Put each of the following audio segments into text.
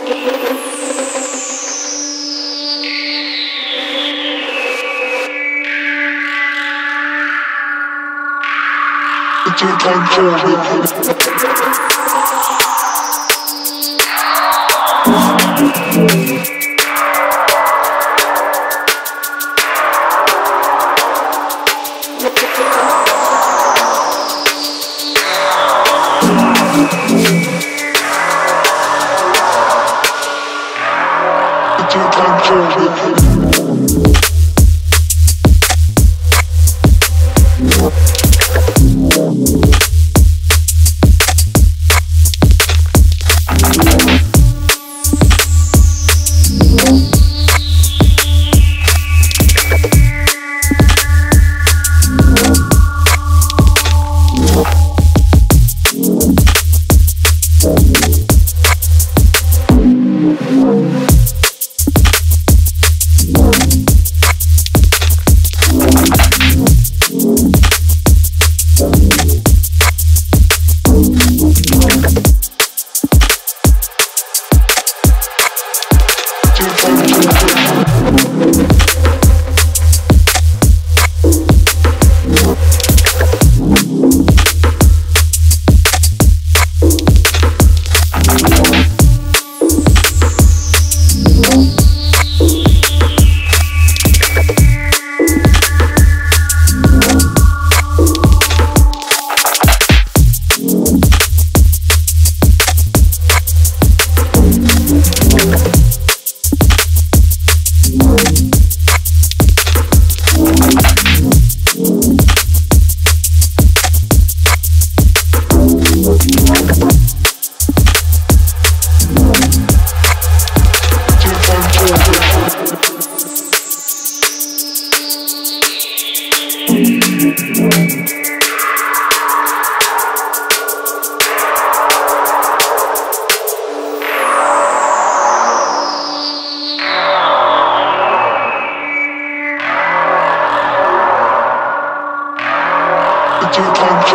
It's your time Take control. Take control. Take control.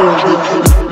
Take control.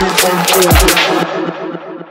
two, one, four.